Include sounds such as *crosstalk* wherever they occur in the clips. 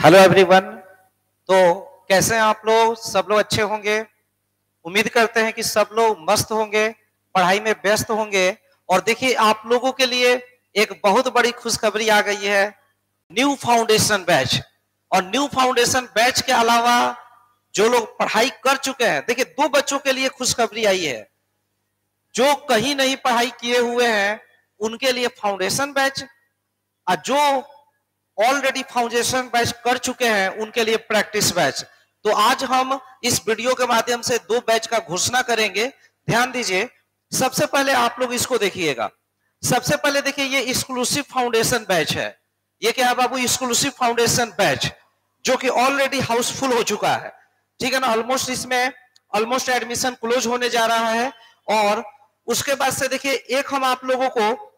Hello everyone तो कैसे हैं आप लोग? सब लोग अच्छे होंगे? उम्मीद करते हैं कि सब लोग मस्त होंगे, पढ़ाई में व्यस्त होंगे। और देखिए, आप लोगों के लिए एक बहुत बड़ी खुशखबरी आ गई है न्यू फाउंडेशन बैच और न्यू फाउंडेशन बैच के अलावा जो लोग पढ़ाई कर चुके हैं, देखिए, दो बच्चों के लिए खुशखबरी आई है। जो कहीं नहीं पढ़ाई किए हुए हैं, उनके लिए फाउंडेशन बैच और जो ऑलरेडी फाउंडेशन बैच कर चुके हैं, उनके लिए प्रैक्टिस बैच तो आज हम इस वीडियो के माध्यम से दो बैच का घोषणा करेंगे। ध्यान दीजिए, सबसे पहले आप लोग इसको देखिएगा। सबसे पहले देखिए, ये एक्सक्लूसिव फाउंडेशन बैच है। ये क्या है बाबू? एक्सक्लूसिव फाउंडेशन बैच जो कि ऑलरेडी हाउसफुल हो चुका है। ठीक है ना? ऑलमोस्ट इसमें ऑलमोस्ट एडमिशन क्लोज होने जा रहा है। और उसके बाद से देखिए, एक हम आप लोगों को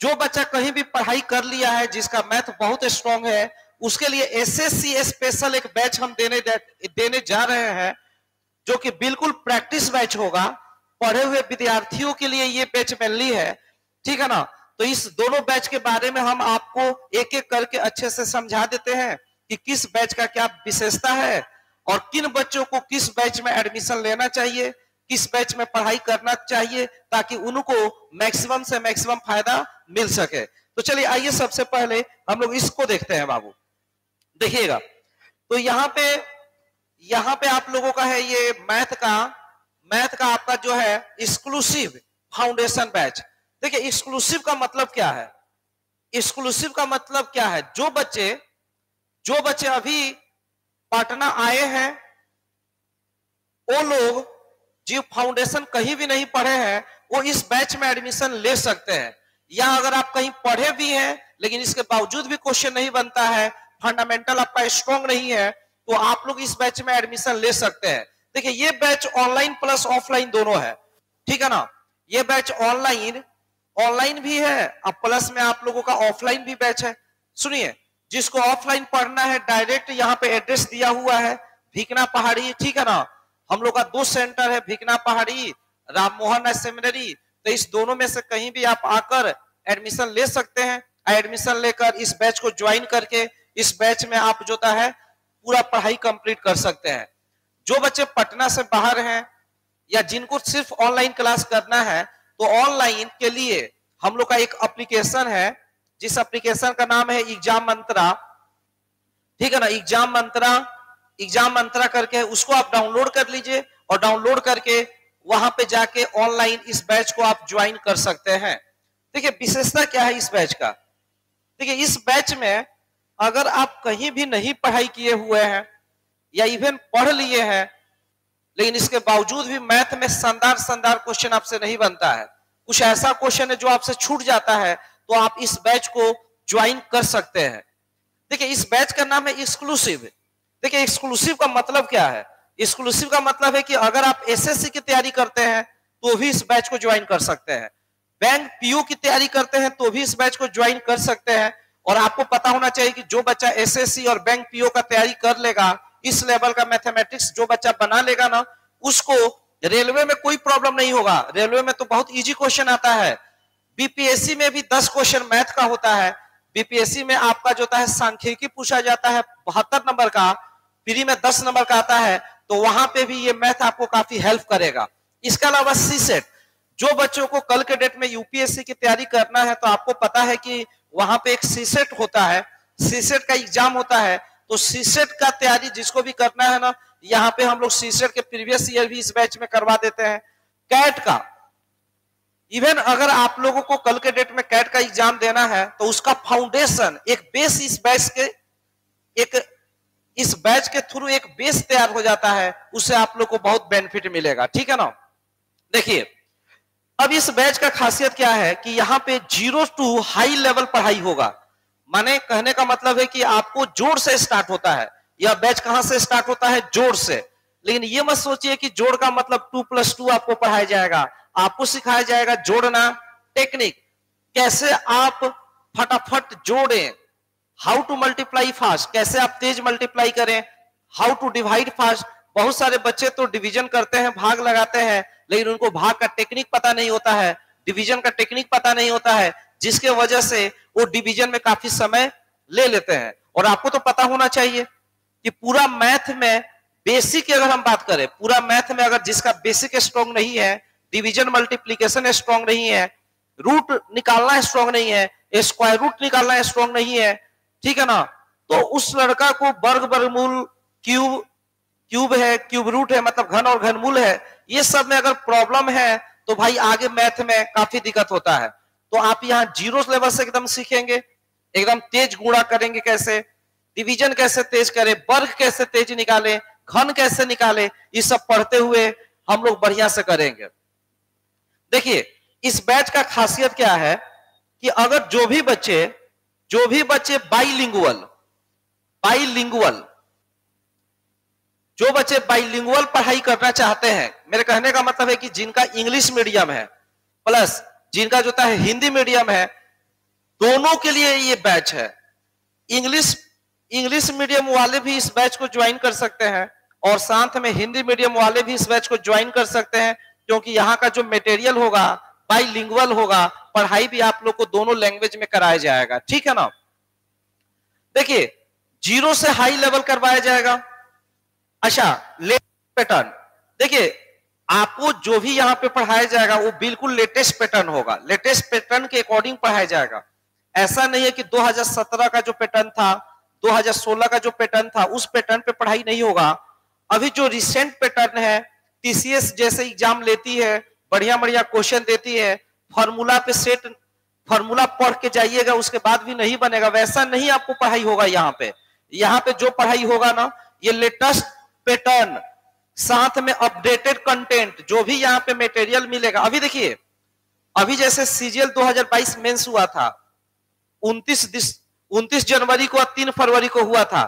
जो बच्चा कहीं भी पढ़ाई कर लिया है, जिसका मैथ बहुत स्ट्रांग है, उसके लिए एसएससी स्पेशल एक बैच हम देने देने जा रहे हैं, जो कि बिल्कुल प्रैक्टिस बैच होगा। पढ़े हुए विद्यार्थियों के लिए ये बैच मेनली है। ठीक है ना? तो इस दोनों बैच के बारे में हम आपको एक एक करके अच्छे से समझा देते हैं कि किस बैच का क्या विशेषता है और किन बच्चों को किस बैच में एडमिशन लेना चाहिए। किस बैच में पढ़ाई करना चाहिए ताकि उनको मैक्सिमम से मैक्सिमम फ़ायदा मिल सके। तो चलिए, आइए सबसे पहले हम लोग इसको देखते हैं बाबू। देखिएगा तो यहाँ पे यहाँ पे आप लोगों का है ये मैथ का मैथ का आपका जो है एक्सक्लूसिव फाउंडेशन बैच देखिए एक्सक्लूसिव का मतलब क्या है? एक्सक्लूसिव का मतलब क्या है? जो बच्चे जो बच्चे अभी पटना आए हैं, वो लोग जो फाउंडेशन कहीं भी नहीं पढ़े हैं, वो इस बैच में एडमिशन ले सकते हैं। या अगर आप कहीं पढ़े भी हैं, लेकिन इसके बावजूद भी क्वेश्चन नहीं बनता है फंडामेंटल आपका स्ट्रॉन्ग नहीं है तो आप लोग इस बैच में एडमिशन ले सकते हैं। देखिए, ये बैच ऑनलाइन प्लस ऑफलाइन दोनों है। ठीक है ना? ये बैच ऑनलाइन ऑनलाइन भी है, अब प्लस में आप लोगों का ऑफलाइन भी बैच है। सुनिए, जिसको ऑफलाइन पढ़ना है डायरेक्ट यहाँ पे एड्रेस दिया हुआ है भीकना पहाड़ी, ठीक है ना? हम लोग का दो सेंटर है, भिकना पहाड़ी राम मोहन सेमिनरी। तो इस दोनों में से कहीं भी आप आकर एडमिशन ले सकते हैं। एडमिशन लेकर इस बैच को ज्वाइन करके इस बैच में आप जो है, पूरा पढ़ाई कंप्लीट कर सकते हैं। जो बच्चे पटना से बाहर हैं या जिनको सिर्फ़ ऑनलाइन क्लास करना है तो ऑनलाइन के लिए हम लोग का एक एप्लीकेशन है, जिस एप्लीकेशन का नाम है एग्ज़ाम मंत्रा। ठीक है ना? एग्ज़ाम मंत्रा एग्ज़ाम मंत्रा करके उसको आप डाउनलोड कर लीजिए और डाउनलोड करके वहाँ पे जाके ऑनलाइन इस बैच को आप ज्वाइन कर सकते हैं। देखिए, विशेषता क्या है इस बैच का? देखिए, इस बैच में अगर आप कहीं भी नहीं पढ़ाई किए हुए हैं या इवन पढ़ लिए हैं, लेकिन इसके बावजूद भी मैथ में शानदार शानदार क्वेश्चन आपसे नहीं बनता है। कुछ ऐसा क्वेश्चन है जो आपसे छूट जाता है तो आप इस बैच को ज्वाइन कर सकते हैं। देखिए, इस बैच का नाम है एक्सक्लूसिव देखिए एक्सक्लूसिव का मतलब क्या है? एक्सक्लूसिव का मतलब है कि अगर आप एसएससी की तैयारी करते हैं तो भी इस बैच को ज्वाइन कर सकते हैं। बैंक पीयू की तैयारी करते हैं तो भी इस बैच को ज्वाइन कर सकते हैं। और आपको पता होना चाहिए कि जो बच्चा एसएससी और बैंक पीओ का तैयारी कर लेगा, इस लेवल का मैथमेटिक्स जो बच्चा बना लेगा ना, उसको रेलवे में कोई प्रॉब्लम नहीं होगा। रेलवे में तो बहुत इजी क्वेश्चन आता है। बीपीएससी में भी दस क्वेश्चन मैथ का होता है। बीपीएससी में आपका जो है, सांख्यिकी पूछा जाता है, बहत्तर नंबर का। प्री में दस नंबर का आता है तो वहाँ पे भी ये मैथ आपको काफ़ी हेल्प करेगा। इसके अलावा सी सेट जो बच्चों को कल के डेट में यूपीएससी की तैयारी करना है तो आपको पता है कि वहाँ पे एक सी सेट होता है। सी सेट का एग्ज़ाम होता है तो सी सेट का तैयारी जिसको भी करना है ना, यहाँ पे हम लोग सी सेट के प्रीवियस ईयर भी इस बैच में करवा देते हैं। कैट का इवन अगर आप लोगों को कल के डेट में कैट का एग्ज़ाम देना है तो उसका फाउंडेशन एक बेस इस बैच के, एक इस बैच के थ्रू एक बेस तैयार हो जाता है उससे आप लोग को बहुत बेनिफिट मिलेगा, ठीक है ना? देखिए, अब इस बैच का खासियत क्या है कि यहाँ पे ज़ीरो टू हाई लेवल पढ़ाई होगा। माने कहने का मतलब है कि आपको ज़ोर से स्टार्ट होता है यह बैच कहाँ से स्टार्ट होता है? ज़ोर से। लेकिन ये मत सोचिए कि जोड़ का मतलब टू प्लस टू आपको पढ़ाया जाएगा। आपको सिखाया जाएगा जोड़ना टेक्निक कैसे आप फटाफट जोड़ें हाउ टू मल्टीप्लाई फास्ट कैसे आप तेज मल्टीप्लाई करें? हाउ टू डिवाइड फास्ट बहुत सारे बच्चे तो डिवीज़न करते हैं, भाग लगाते हैं, लेकिन उनको भाग का टेक्निक पता नहीं होता है डिवीज़न का टेक्निक पता नहीं होता है, जिसके वजह से वो डिवीज़न में काफ़ी समय ले लेते हैं। और आपको तो पता होना चाहिए कि पूरा मैथ में बेसिक अगर हम बात करें, पूरा मैथ में अगर जिसका बेसिक स्ट्रॉन्ग नहीं है डिवीज़न मल्टीप्लीकेशन स्ट्रॉन्ग नहीं है रूट निकालना स्ट्रॉन्ग नहीं है स्क्वायर रूट निकालना स्ट्रॉन्ग नहीं है ठीक है ना? तो उस लड़का को वर्ग वर्गमूल क्यूब क्यूब है, क्यूब रूट है मतलब घन और घनमूल है, ये सब में अगर प्रॉब्लम है तो भाई आगे मैथ में काफ़ी दिक्कत होता है। तो आप यहाँ ज़ीरो लेवल से एकदम सीखेंगे, एकदम तेज गुणा करेंगे कैसे? डिवीज़न कैसे तेज करें? वर्ग कैसे तेज निकाले? घन कैसे निकाले? ये सब पढ़ते हुए हम लोग बढ़िया से करेंगे। देखिए, इस बैच का खासियत क्या है कि अगर जो भी बच्चे जो भी बच्चे बाईलिंगुअल बाईलिंगुअल जो बच्चे बाईलिंगुअल पढ़ाई करना चाहते हैं, मेरे कहने का मतलब है कि जिनका इंग्लिश मीडियम है प्लस जिनका जो है हिंदी मीडियम है, दोनों के लिए ये बैच है। इंग्लिश इंग्लिश मीडियम वाले भी इस बैच को ज्वाइन कर सकते हैं, और साथ में हिंदी मीडियम वाले भी इस बैच को ज्वाइन कर सकते हैं, क्योंकि यहाँ का जो मटेरियल होगा बाईलिंगुअल होगा पढ़ाई भी आप लोग को दोनों लैंग्वेज में कराया जाएगा, ठीक है ना? देखिए ज़ीरो से हाई लेवल करवाया जाएगा। अच्छा लेटेस्ट पैटर्न देखिए, आपको जो भी यहाँ पे पढ़ाया जाएगा, वो बिल्कुल लेटेस्ट पैटर्न होगा। लेटेस्ट पैटर्न के अकॉर्डिंग पढ़ाया जाएगा। ऐसा नहीं है कि 2017 का जो पैटर्न था 2016 का जो पैटर्न था, उस पैटर्न पे पढ़ाई नहीं होगा। अभी जो रिसेंट पैटर्न है टीसीएस जैसे एग्ज़ाम लेती है बढ़िया बढ़िया क्वेश्चन देती है फॉर्मूला पे सेट, फॉर्मूला पढ़ के जाइएगा, उसके बाद भी नहीं बनेगा, वैसा नहीं आपको पढ़ाई होगा यहाँ पे। यहाँ पे जो पढ़ाई होगा ना, ये लेटेस्ट पैटर्न साथ में अपडेटेड कंटेंट जो भी यहाँ पे मटेरियल मिलेगा। अभी देखिए, अभी जैसे सीजीएल 2022 मेंस हुआ था 29 29 जनवरी को और तीन फरवरी को हुआ था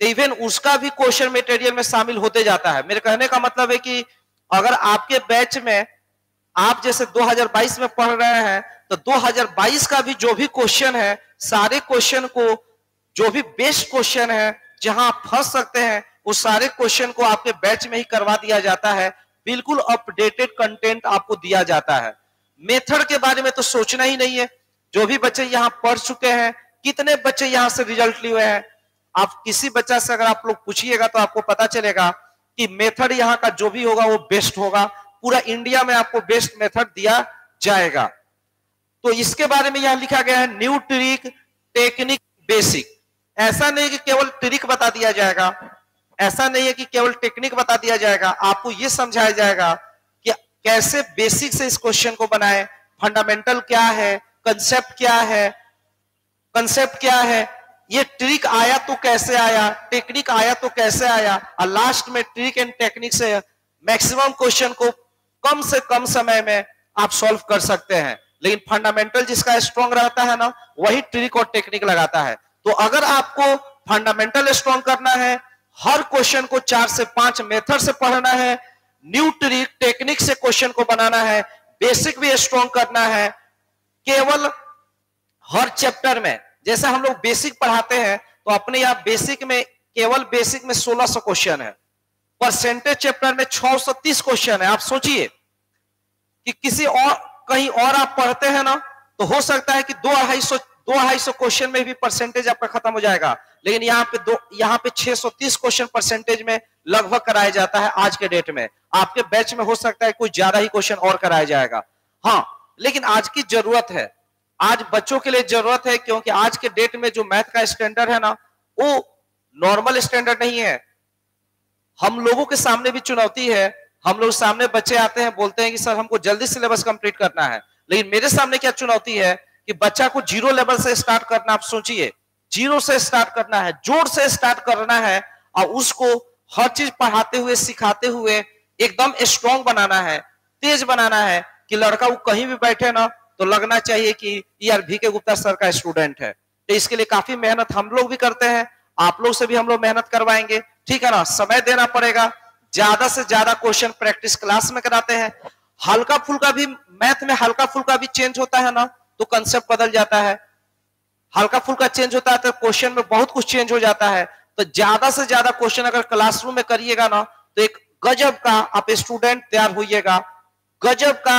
इवन उसका भी क्वेश्चन मटेरियल में शामिल होते जाता है। मेरे कहने का मतलब है कि अगर आपके बैच में आप जैसे 2022 में पढ़ रहे हैं तो 2022 का भी जो भी क्वेश्चन है, सारे क्वेश्चन को, जो भी बेस्ट क्वेश्चन है, जहाँ आप फंस सकते हैं उस सारे क्वेश्चन को आपके बैच में ही करवा दिया जाता है। बिल्कुल अपडेटेड कंटेंट आपको दिया जाता है। मेथड के बारे में तो सोचना ही नहीं है। जो भी बच्चे यहाँ पढ़ चुके हैं, कितने बच्चे यहाँ से रिज़ल्ट लिए हैं, आप किसी बच्चा से अगर आप लोग पूछिएगा तो आपको पता चलेगा कि मेथड यहाँ का जो भी होगा, वो बेस्ट होगा। पूरा इंडिया में आपको बेस्ट मेथड दिया जाएगा। तो इसके बारे में यहाँ लिखा गया है न्यू ट्रिक टेक्निक बेसिक ऐसा नहीं कि केवल ट्रिक बता दिया जाएगा। ऐसा नहीं है कि केवल टेक्निक बता दिया जाएगा। आपको यह समझाया जाएगा कि कैसे बेसिक से इस क्वेश्चन को बनाए। फंडामेंटल क्या है? कंसेप्ट क्या है? कंसेप्ट क्या है? ये ट्रिक आया तो कैसे आया? टेक्निक आया तो कैसे आया? और लास्ट में ट्रिक एंड टेक्निक से मैक्सिमम क्वेश्चन को कम से कम समय में आप सॉल्व कर सकते हैं। लेकिन फंडामेंटल जिसका स्ट्रॉन्ग रहता है ना, वही ट्रिक और टेक्निक लगाता है। तो अगर आपको फंडामेंटल स्ट्रॉन्ग करना है, हर क्वेश्चन को चार से पाँच मेथड से पढ़ना है न्यू ट्रिक टेक्निक से क्वेश्चन को बनाना है बेसिक भी स्ट्रॉन्ग करना है, केवल हर चैप्टर में। जैसे हम लोग बेसिक पढ़ाते हैं तो अपने यहाँ बेसिक में, केवल बेसिक में 1600 क्वेश्चन है। परसेंटेज चैप्टर में 630 क्वेश्चन है। आप सोचिए कि किसी और, कहीं और आप पढ़ते हैं ना तो हो सकता है कि दो अढ़ाई सौ, दो अढ़ाई सौ क्वेश्चन में भी परसेंटेज आपका खत्म हो जाएगा। लेकिन यहाँ पे दो, यहाँ पे 630 क्वेश्चन परसेंटेज में लगभग कराया जाता है आज के डेट में। आपके बैच में हो सकता है कुछ ज़्यादा ही क्वेश्चन और कराया जाएगा। हाँ लेकिन आज की ज़रूरत है। आज बच्चों के लिए ज़रूरत है क्योंकि आज के डेट में जो मैथ का स्टैंडर्ड है ना, वो नॉर्मल स्टैंडर्ड नहीं है। हम लोगों के सामने भी चुनौती है हम लोग सामने बच्चे आते हैं, बोलते हैं कि सर, हमको जल्दी सिलेबस कंप्लीट करना है। लेकिन मेरे सामने क्या चुनौती है कि बच्चा को ज़ीरो लेवल से स्टार्ट करना, आप सोचिए, ज़ीरो से स्टार्ट करना है, ज़ोर से स्टार्ट करना है, और उसको हर चीज़ पढ़ाते हुए, सिखाते हुए एकदम स्ट्रॉन्ग बनाना है, तेज बनाना है कि लड़का वो कहीं भी बैठे ना तो लगना चाहिए कि यार भी के गुप्ता सर का स्टूडेंट है। तो इसके लिए काफ़ी मेहनत हम लोग भी करते हैं, आप लोग से भी हम लोग मेहनत करवाएँगे। ठीक है ना? समय देना पड़ेगा। ज़्यादा से ज़्यादा क्वेश्चन प्रैक्टिस क्लास में कराते हैं। हल्का फुल्का भी मैथ में हल्का फुल्का भी चेंज होता है ना तो कंसेप्ट बदल जाता है। हल्का फुल्का चेंज होता है तो क्वेश्चन में बहुत कुछ चेंज हो जाता है। तो ज़्यादा से ज़्यादा क्वेश्चन अगर क्लासरूम में करिएगा ना तो एक गजब का आप स्टूडेंट तैयार होइएगा। गजब का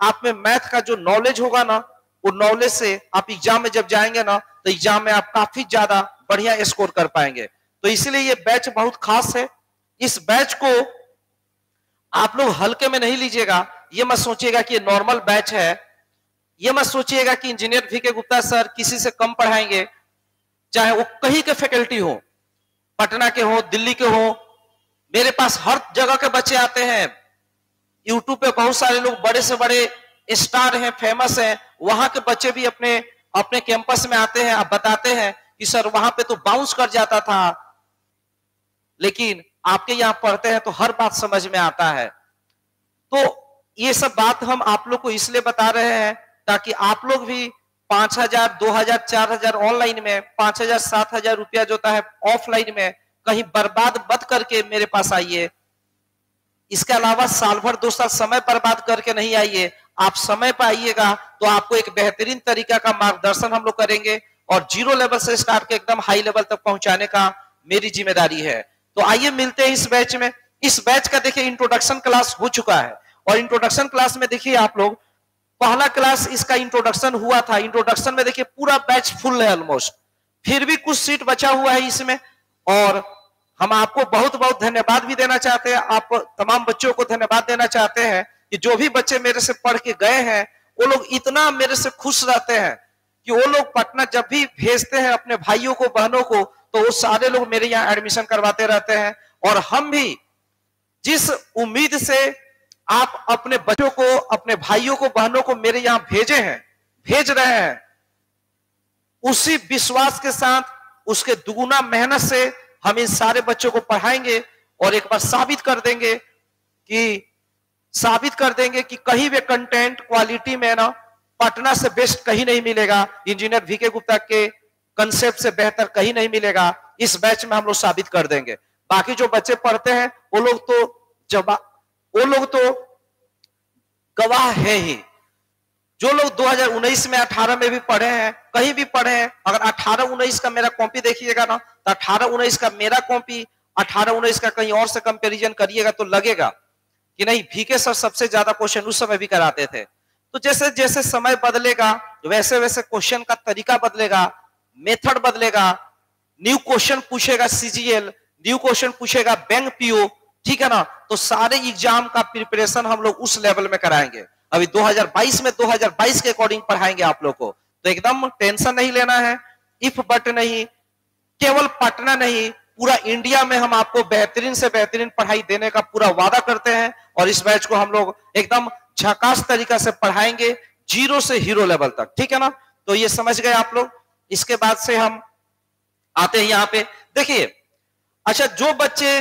आप में मैथ का जो नॉलेज होगा ना, वो नॉलेज से आप एग्ज़ाम में जब जाएँगे ना तो एग्ज़ाम में आप काफ़ी ज़्यादा बढ़िया स्कोर कर पाएँगे। तो इसलिए ये बैच बहुत खास है। इस बैच को आप लोग हल्के में नहीं लीजिएगा। ये मत सोचिएगा कि नॉर्मल बैच है। ये मत सोचिएगा कि इंजीनियर वी के गुप्ता सर किसी से कम पढ़ाएँगे। चाहे वो कहीं के फैकल्टी हो, पटना के हो, दिल्ली के हो, मेरे पास हर जगह के बच्चे आते हैं। यूट्यूब पे बहुत सारे लोग बड़े से बड़े स्टार हैं फ़ेमस हैं। वहाँ के बच्चे भी अपने अपने कैंपस में आते हैं, आप बताते हैं कि सर वहाँ पे तो बाउंस कर जाता था। लेकिन आपके यहाँ पढ़ते हैं तो हर बात समझ में आता है। तो ये सब बात हम आप लोग को इसलिए बता रहे हैं ताकि आप लोग भी पाँच हज़ार, दो हज़ार, चार हज़ार ऑनलाइन में, पाँच हज़ार, सात हज़ार रुपया जो है ऑफलाइन में कहीं बर्बाद मत करके मेरे पास आइए। इसके अलावा साल भर, दो साल समय बर्बाद करके नहीं आइए। आप समय पर आइएगा तो आपको एक बेहतरीन तरीका का मार्गदर्शन हम लोग करेंगे और ज़ीरो लेवल से स्टार्ट के एकदम हाई लेवल तक पहुँचाने का मेरी ज़िम्मेदारी है। तो आइए मिलते हैं इस बैच में। इस बैच का देखिए इंट्रोडक्शन क्लास हो चुका है। और इंट्रोडक्शन क्लास में देखिए आप लोग, पहला क्लास इसका इंट्रोडक्शन हुआ था। इंट्रोडक्शन में देखिए पूरा बैच फुल है ऑलमोस्ट फिर भी कुछ सीट बचा हुआ है इसमें। और हम आपको बहुत बहुत धन्यवाद भी देना चाहते हैं। आप तमाम बच्चों को धन्यवाद देना चाहते हैं कि जो भी बच्चे मेरे से पढ़ के गए हैं, वो लोग इतना मेरे से खुश रहते हैं। कि वो लोग पटना जब भी भेजते हैं अपने भाइयों को, बहनों को तो वो सारे लोग मेरे यहाँ एडमिशन करवाते रहते हैं। और हम भी जिस उम्मीद से आप अपने बच्चों को, अपने भाइयों को, बहनों को मेरे यहाँ भेजे हैं, भेज रहे हैं, उसी विश्वास के साथ, उसके दुगुना मेहनत से हम इन सारे बच्चों को पढ़ाएँगे और एक बार साबित कर देंगे कि, साबित कर देंगे कि कहीं भी कंटेंट क्वालिटी में ना पटना से बेस्ट कहीं नहीं मिलेगा। इंजीनियर वीके गुप्ता के कंसेप्ट से बेहतर कहीं नहीं मिलेगा। इस बैच में हम लोग साबित कर देंगे। बाकी जो बच्चे पढ़ते हैं, वो लोग तो जब वो लोग तो गवाह है ही। जो लोग 2019 में 18 में भी पढ़े हैं, कहीं भी पढ़े हैं, अगर 18 19 का मेरा कॉपी देखिएगा ना तो 18 19 का मेरा कॉपी 18 19 का कहीं और से कंपेरिजन करिएगा तो लगेगा। कि नहीं भीके सर सबसे ज़्यादा क्वेश्चन उस समय भी कराते थे। तो जैसे जैसे समय बदलेगा, वैसे वैसे क्वेश्चन का तरीका बदलेगा मेथड बदलेगा न्यू क्वेश्चन पूछेगा सीजीएल न्यू क्वेश्चन पूछेगा बैंक पीओ ठीक है ना? तो सारे एग्ज़ाम का प्रिपरेशन हम लोग उस लेवल में कराएँगे। अभी 2022 में 2022 के अकॉर्डिंग पढ़ाएँगे आप लोग को। तो एकदम टेंशन नहीं लेना है इफ़ बट नहीं, केवल पटना नहीं पूरा इंडिया में हम आपको बेहतरीन से बेहतरीन पढ़ाई देने का पूरा वादा करते हैं और इस बैच को हम लोग एकदम झकास तरीका से पढ़ाएँगे, ज़ीरो से हीरो लेवल तक, ठीक है ना? तो ये समझ गए आप लोग? इसके बाद से हम आते हैं यहाँ पे। देखिए अच्छा जो बच्चे,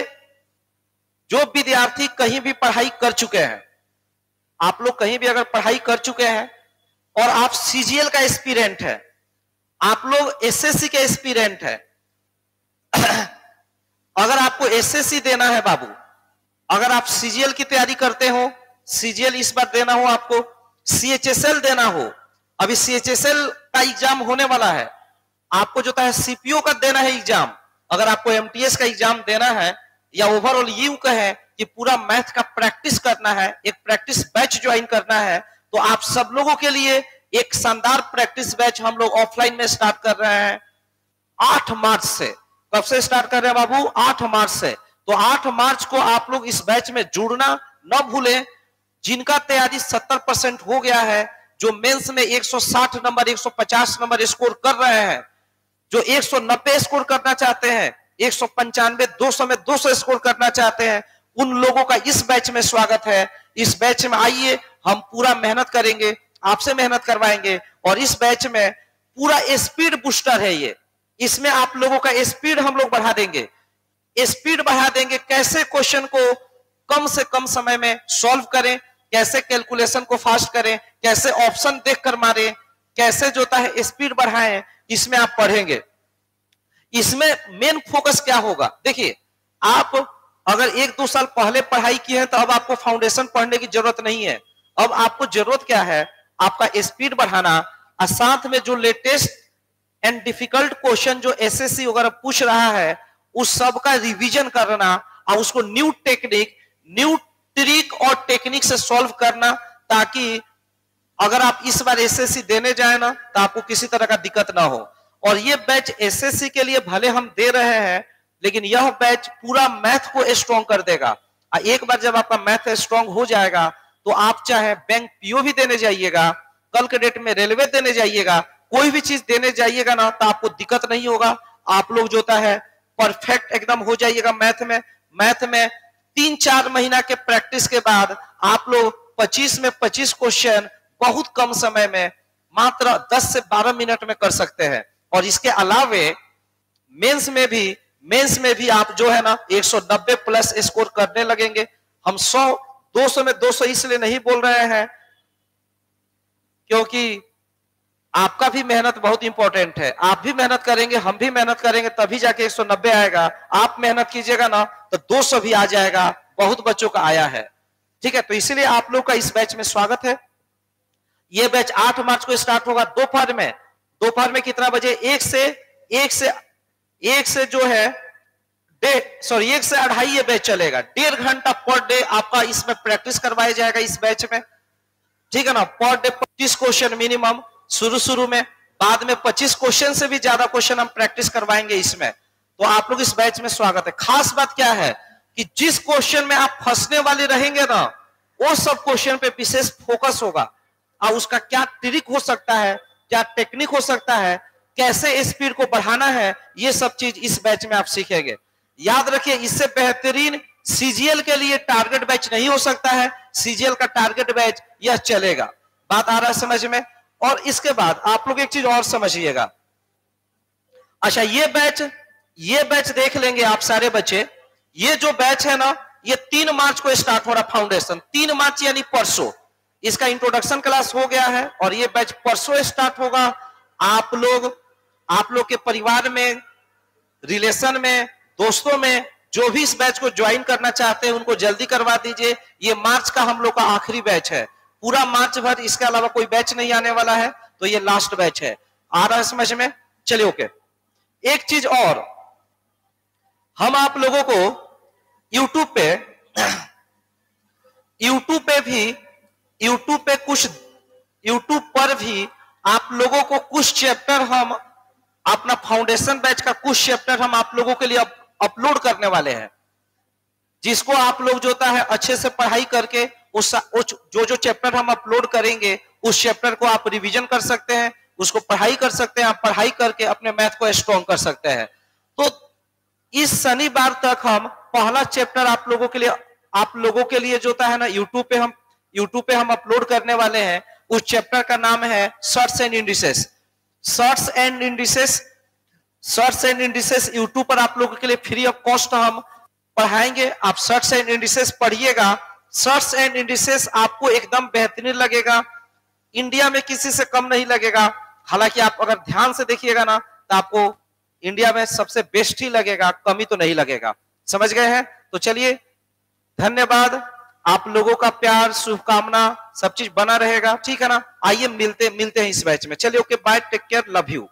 जो विद्यार्थी कहीं भी पढ़ाई कर चुके हैं, आप लोग कहीं भी अगर पढ़ाई कर चुके हैं और आप सीजीएल का एक्सपीरियंट है, आप लोग एसएससी के एक्सपीरियंट है अगर आपको एसएससी देना है बाबू, अगर आप सीजीएल की तैयारी करते हो सीजीएल इस बार देना हो आपको सीएचएसएल देना हो, अभी सीएचएसएल का एग्ज़ाम होने वाला है, आपको जो है सीपीओ का देना है एग्ज़ाम, अगर आपको एमटीएस का एग्ज़ाम देना है, या ओवरऑल यू कहे कि पूरा मैथ का प्रैक्टिस करना है, एक प्रैक्टिस बैच ज्वाइन करना है तो आप सब लोगों के लिए एक शानदार प्रैक्टिस बैच हम लोग ऑफलाइन में स्टार्ट कर रहे हैं, आठ मार्च से। कब से स्टार्ट कर रहे हैं बाबू? आठ मार्च से। तो आठ मार्च को आप लोग इस बैच में जुड़ना न भूलें। जिनका तैयारी सत्तर परसेंट हो गया है, जो मेंस में 160 नंबर 150 नंबर स्कोर कर रहे हैं, जो 190 स्कोर करना चाहते हैं, एक सौ पंचानवे, दो सौ में दो सौ स्कोर करना चाहते हैं, उन लोगों का इस बैच में स्वागत है। इस बैच में आइए, हम पूरा मेहनत करेंगे, आपसे मेहनत करवाएँगे, और इस बैच में पूरा स्पीड बूस्टर है ये। इसमें आप लोगों का स्पीड हम लोग बढ़ा देंगे। स्पीड बढ़ा देंगे, कैसे क्वेश्चन को कम से कम समय में सॉल्व करें, कैसे कैलकुलेशन को फास्ट करें, कैसे ऑप्शन देखकर मारे, कैसे जो है स्पीड बढ़ाएँ, इसमें आप पढ़ेंगे। इसमें मेन फोकस क्या होगा? देखिए, आप अगर एक दो साल पहले पढ़ाई की है तो अब आपको फाउंडेशन पढ़ने की ज़रूरत नहीं है। अब आपको ज़रूरत क्या है? आपका स्पीड बढ़ाना, और साथ में जो लेटेस्ट एंड डिफ़िकल्ट क्वेश्चन जो एसएससी वगैरह पूछ रहा है, उस सब का रिवीजन करना और उसको न्यू टेक्निक न्यू ट्रिक और टेक्निक से सॉल्व करना ताकि अगर आप इस बार एसएससी देने जाए ना तो आपको किसी तरह का दिक्कत ना हो। और ये बैच एसएससी के लिए भले हम दे रहे हैं, लेकिन यह बैच पूरा मैथ को स्ट्रॉन्ग कर देगा। एक बार जब आपका मैथ स्ट्रॉन्ग हो जाएगा तो आप चाहे बैंक पीओ भी देने जाइएगा, कल के डेट में रेलवे देने जाइएगा कोई भी चीज़ देने जाइएगा ना तो आपको दिक्कत नहीं होगा। आप लोग जो है परफेक्ट एकदम हो जाइएगा मैथ में। मैथ में तीन चार महीना के प्रैक्टिस के बाद आप लोग 25 में 25 क्वेश्चन बहुत कम समय में, मात्र 10 से 12 मिनट में कर सकते हैं। और इसके अलावे मेंस में भी मेंस में भी आप जो है ना 190 प्लस स्कोर करने लगेंगे। हम 100 200 में 200 इसलिए नहीं बोल रहे हैं, क्योंकि आपका भी मेहनत बहुत इंपॉर्टेंट है। आप भी मेहनत करेंगे, हम भी मेहनत करेंगे, तभी जाके 190 आएगा। आप मेहनत कीजिएगा ना तो 200 भी आ जाएगा। बहुत बच्चों का आया है। ठीक है तो इसीलिए आप लोग का इस बैच में स्वागत है। ये बैच 8 मार्च को स्टार्ट होगा दोपहर में। दोपहर में कितना बजे? एक से एक से एक से जो है, डे सॉरी एक से अढ़ाई ये बैच चलेगा। डेढ़ घंटा पर डे आपका इसमें प्रैक्टिस करवाया जाएगा इस बैच में। ठीक है ना? पर डे पच्चीस क्वेश्चन मिनिमम शुरू शुरू में, बाद में पच्चीस क्वेश्चन से भी ज़्यादा क्वेश्चन हम प्रैक्टिस करवाएँगे इसमें। तो आप लोग इस बैच में स्वागत है। खास बात क्या है कि जिस क्वेश्चन में आप फंसने वाले रहेंगे ना, वो सब क्वेश्चन पे विशेष फोकस होगा। और उसका क्या ट्रिक हो सकता है, क्या टेक्निक हो सकता है, कैसे स्पीड को बढ़ाना है, ये सब चीज़ इस बैच में आप सीखेंगे। याद रखिए, इससे बेहतरीन सीजीएल के लिए टारगेट बैच नहीं हो सकता है। सीजीएल का टारगेट बैच यह चलेगा। बात आ रहा है समझ में? और इसके बाद आप लोग एक चीज़ और समझिएगा। अच्छा ये बैच ये बैच देख लेंगे आप सारे बच्चे। ये जो बैच है ना, ये तीन मार्च को स्टार्ट हो रहा फाउंडेशन। तीन मार्च यानी परसों। इसका इंट्रोडक्शन क्लास हो गया है और ये बैच परसों स्टार्ट होगा। आप लोग आप लोग के परिवार में रिलेशन में, दोस्तों में, जो भी इस बैच को ज्वाइन करना चाहते हैं, उनको जल्दी करवा दीजिए। ये मार्च का हम लोग का आखिरी बैच है। पूरा मार्च भर इसके अलावा कोई बैच नहीं आने वाला है तो ये लास्ट बैच है। आ रहा है समझ में? चलिए ओके एक चीज़ और। हम आप लोगों को यूट्यूब पे *clears throat* यूट्यूब पे भी यूट्यूब पे कुछ यूट्यूब पर भी आप लोगों को कुछ चैप्टर हम, अपना फाउंडेशन बैच का कुछ चैप्टर हम आप लोगों के लिए अपलोड करने वाले हैं। जिसको आप लोग जो होता है अच्छे से पढ़ाई करके उस जो जो चैप्टर हम अपलोड करेंगे, उस चैप्टर को आप रिवीजन कर सकते हैं, उसको पढ़ाई कर सकते हैं, आप पढ़ाई करके अपने मैथ को स्ट्रॉन्ग कर सकते हैं। तो इस शनिवार तक हम पहला चैप्टर आप लोगों के लिए, आप लोगों के लिए जो है ना यूट्यूब पे हम यूट्यूब पे हम अपलोड करने वाले हैं, उस चैप्टर का नाम है surds and indices surds and indices surds and indices YouTube पर आप लोगों के लिए फ्री ऑफ़ कॉस्ट हम पढ़ाएँगे। आप शॉर्ट्स एंड इंडिसेस पढ़िएगा शॉर्ट्स एंड इंडिसेस आपको एकदम बेहतरीन लगेगा। इंडिया में किसी से कम नहीं लगेगा। हालाँकि आप अगर ध्यान से देखिएगा ना तो आपको इंडिया में सबसे बेस्ट ही लगेगा, कमी तो नहीं लगेगा। समझ गए हैं? तो चलिए, धन्यवाद। आप लोगों का प्यार, शुभकामना, सब चीज़ बना रहेगा। ठीक है ना? आइए मिलते मिलते हैं इस बैच में। चलिए okay bye take care love you